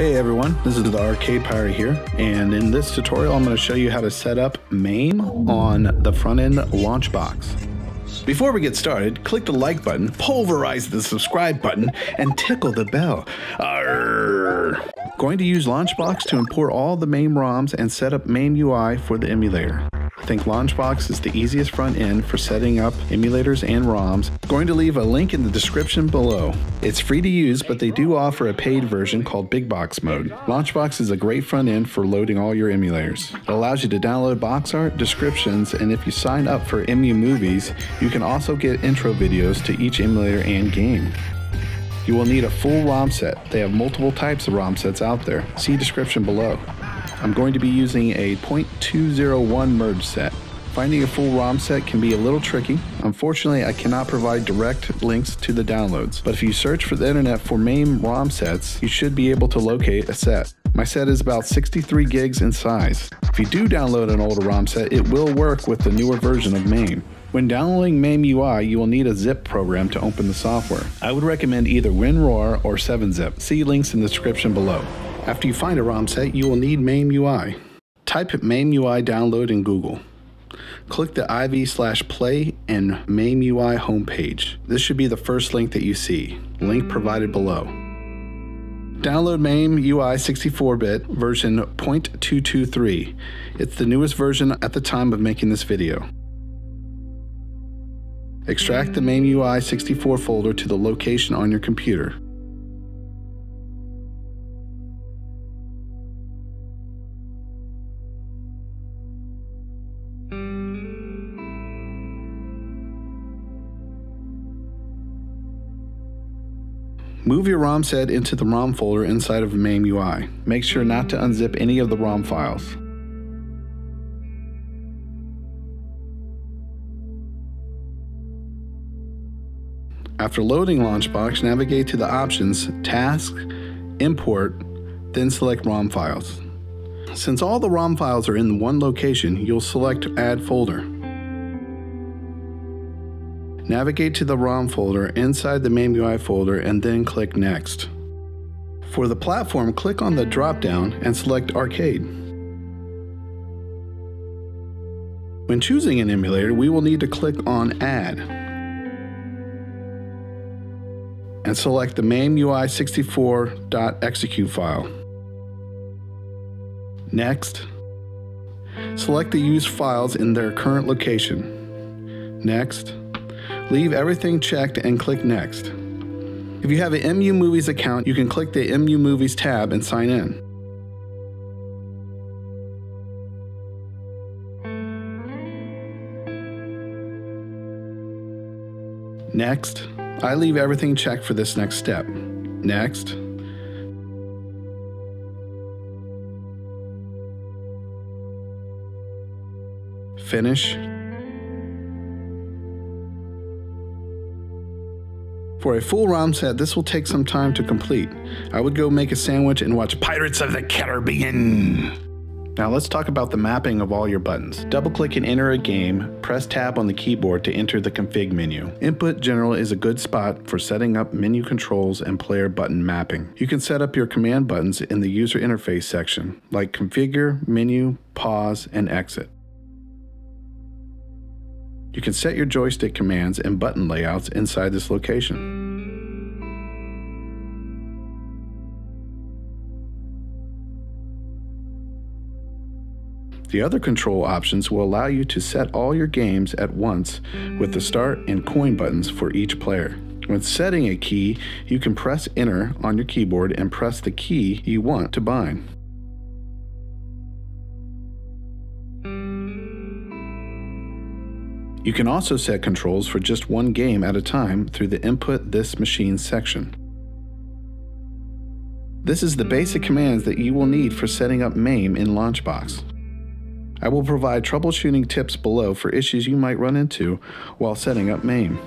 Hey everyone, this is the Arcade Pirate here, and in this tutorial I'm going to show you how to set up MAME on the front end Launchbox. Before we get started, click the like button, pulverize the subscribe button, and tickle the bell. Going to use Launchbox to import all the MAME ROMs and set up MAME UI for the emulator. I think Launchbox is the easiest front end for setting up emulators and ROMs. Going to leave a link in the description below. It's free to use, but they do offer a paid version called Big Box Mode. Launchbox is a great front end for loading all your emulators. It allows you to download box art, descriptions, and if you sign up for EmuMovies, you can also get intro videos to each emulator and game. You will need a full ROM set. They have multiple types of ROM sets out there. See description below. I'm going to be using a .201 merge set. Finding a full ROM set can be a little tricky. Unfortunately, I cannot provide direct links to the downloads, but if you search for the internet for MAME ROM sets, you should be able to locate a set. My set is about 63 gigs in size. If you do download an older ROM set, it will work with the newer version of MAME. When downloading MAME UI, you will need a zip program to open the software. I would recommend either WinRAR or 7-zip. See links in the description below. After you find a ROM set, you will need MAME UI. Type MAME UI download in Google. Click the IV slash play and MAME UI homepage. This should be the first link that you see. Link provided below. Download MAME UI 64-bit version 0.223. It's the newest version at the time of making this video. Extract the MAME UI 64 folder to the location on your computer. Move your ROM set into the ROM folder inside of MAME UI. Make sure not to unzip any of the ROM files. After loading Launchbox, navigate to the options, Task, Import, then select ROM files. Since all the ROM files are in one location, you'll select Add Folder. Navigate to the ROM folder inside the MAME UI folder and then click Next. For the platform, click on the drop-down and select Arcade. When choosing an emulator, we will need to click on Add and select the MAMEUI64.execute file. Next, select the used files in their current location. Next, leave everything checked and click Next. If you have an EmuMovies account, you can click the EmuMovies tab and sign in. Next, I leave everything checked for this next step. Next. Finish. For a full ROM set, this will take some time to complete. I would go make a sandwich and watch Pirates of the Caribbean. Now let's talk about the mapping of all your buttons. Double click and enter a game, press tab on the keyboard to enter the config menu. Input General is a good spot for setting up menu controls and player button mapping. You can set up your command buttons in the user interface section, like configure, menu, pause, and exit. You can set your joystick commands and button layouts inside this location. The other control options will allow you to set all your games at once with the start and coin buttons for each player. When setting a key, you can press enter on your keyboard and press the key you want to bind. You can also set controls for just one game at a time through the Input This Machine section. This is the basic commands that you will need for setting up MAME in Launchbox. I will provide troubleshooting tips below for issues you might run into while setting up MAME.